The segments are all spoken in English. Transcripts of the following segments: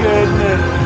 goodness.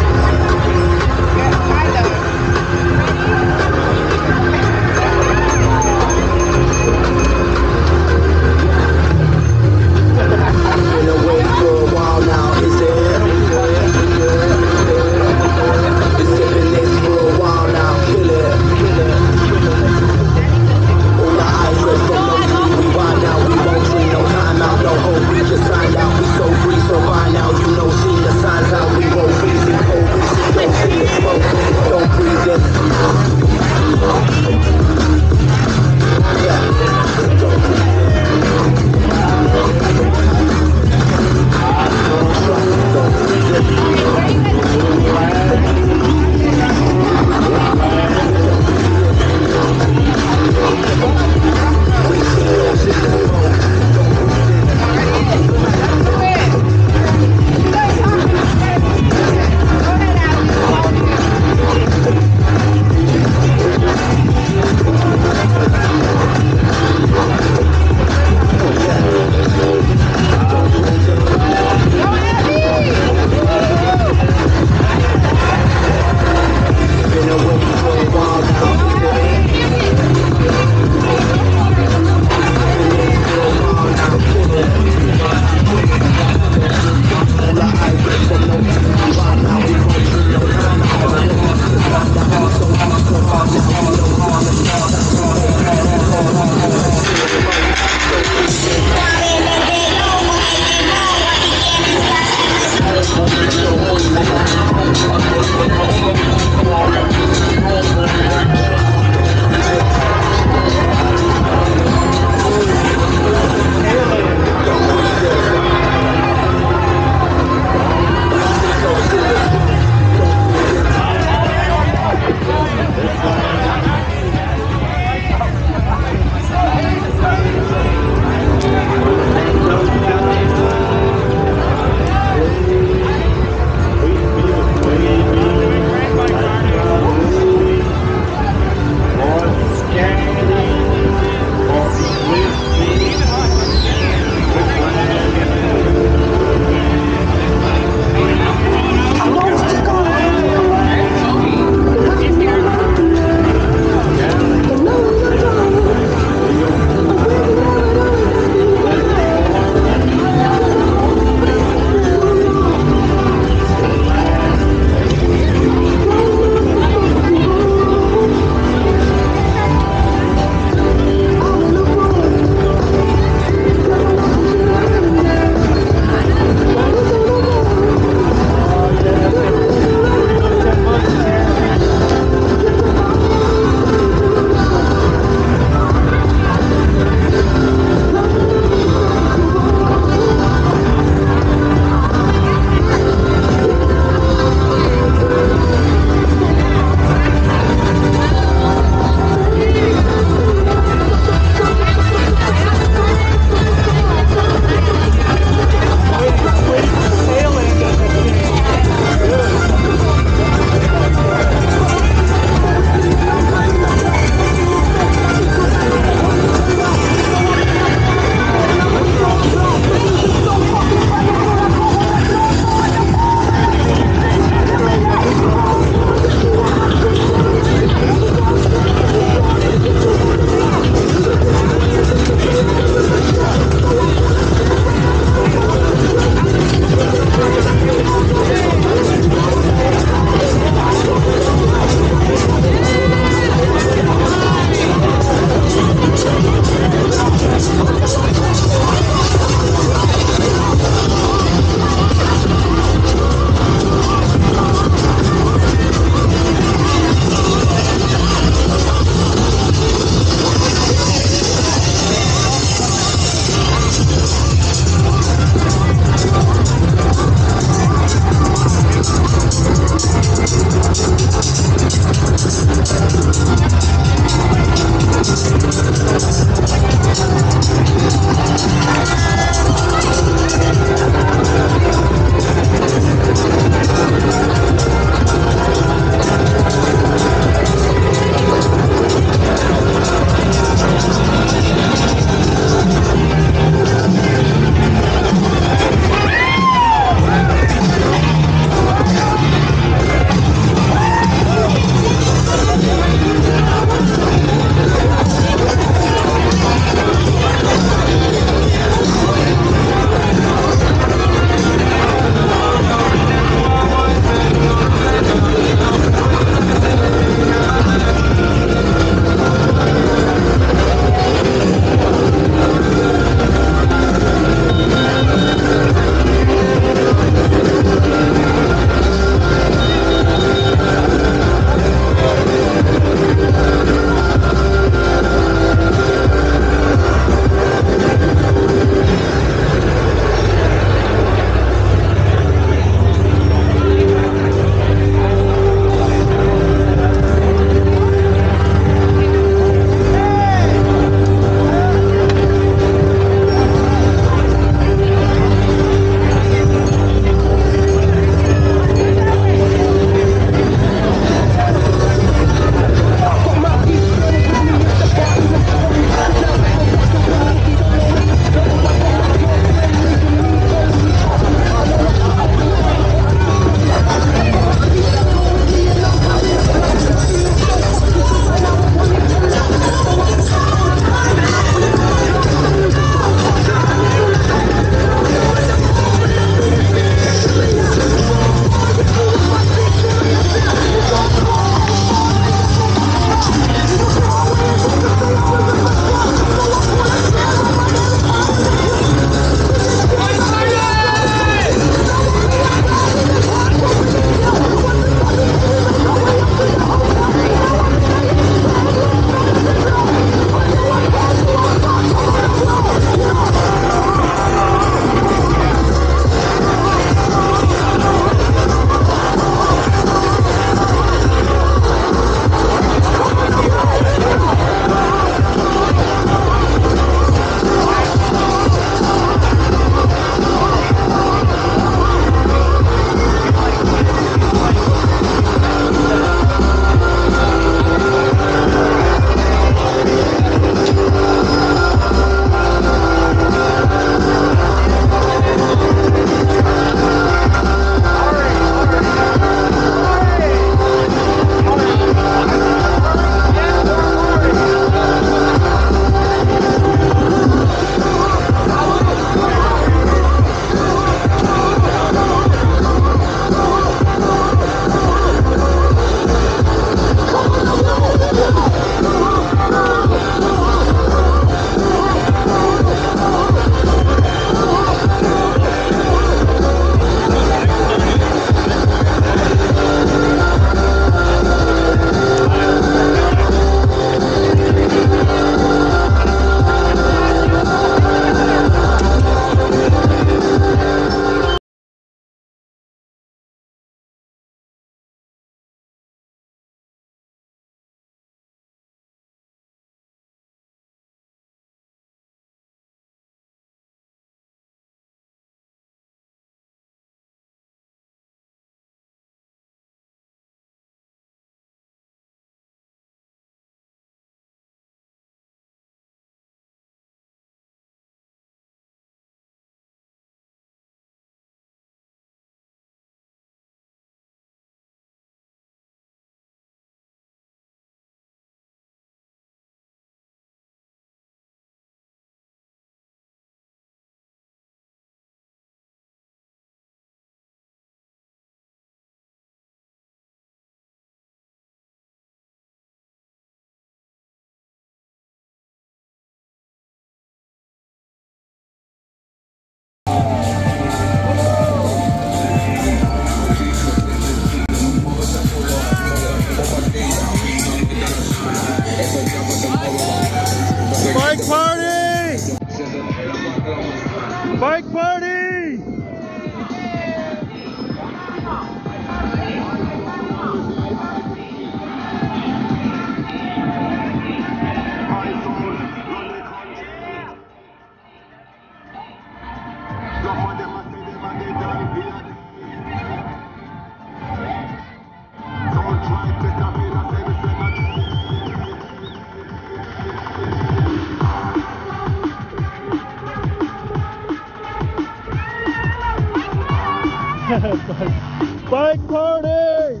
bike, party!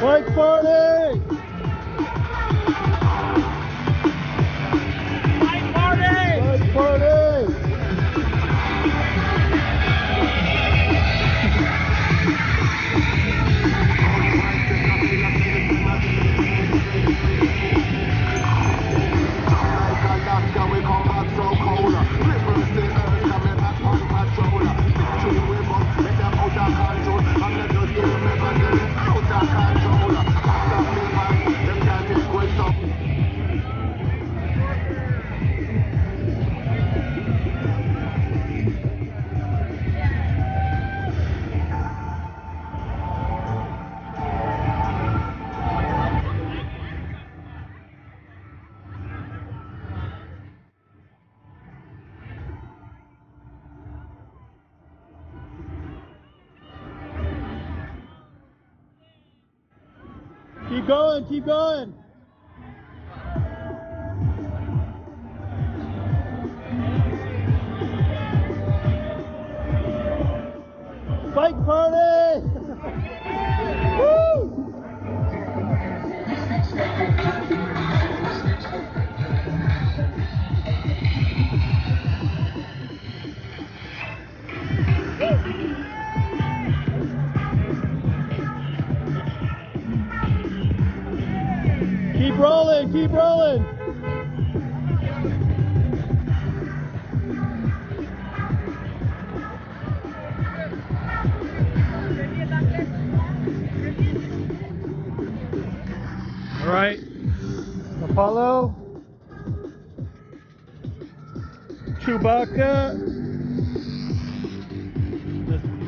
Bike party! Keep going. Bike party!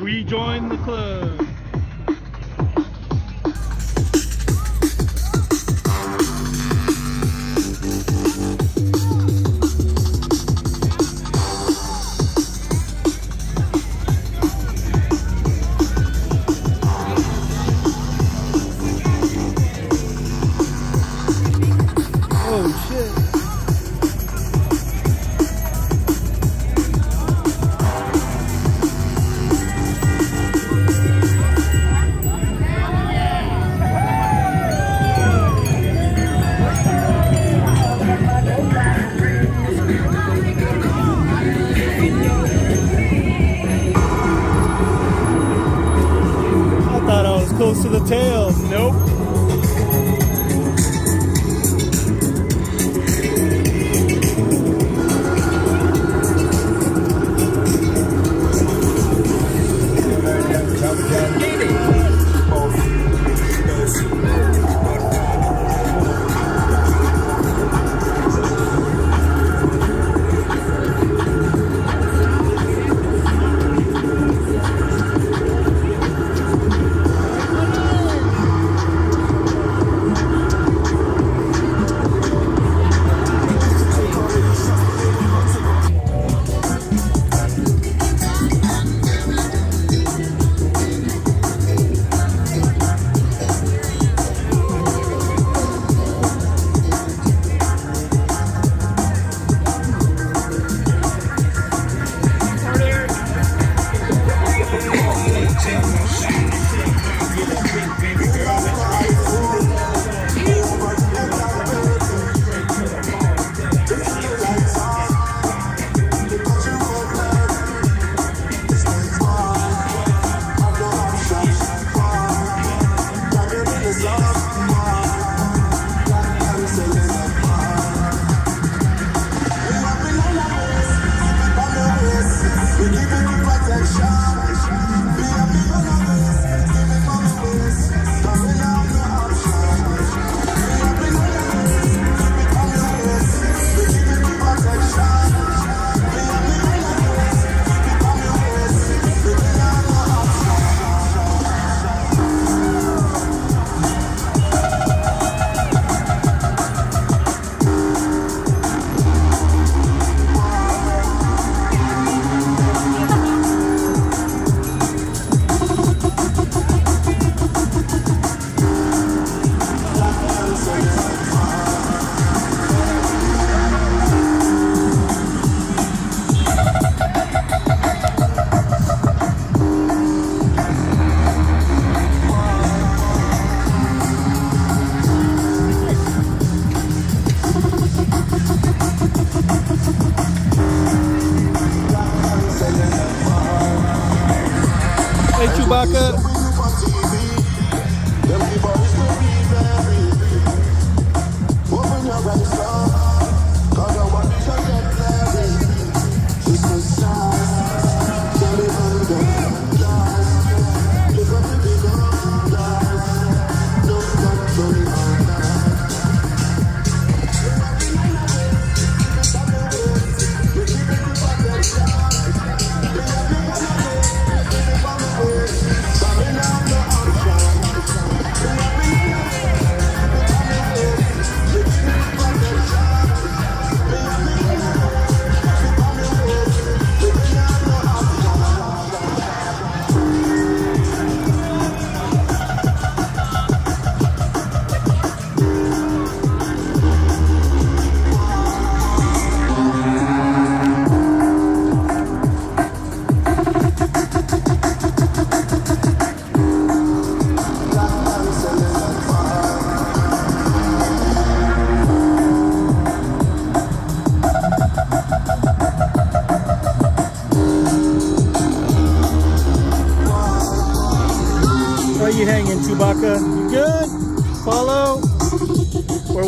rejoin the club. close to the tail. Nope.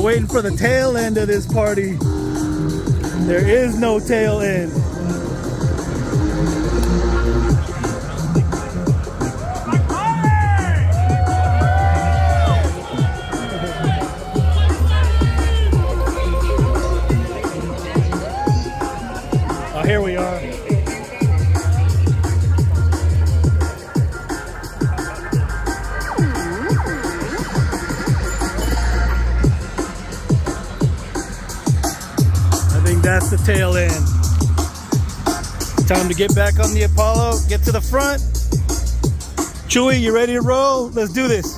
Waiting for the tail end of this party. There is no tail end. Tail end. Time to get back on the Apollo, get to the front. Chewy, you ready to roll? Let's do this.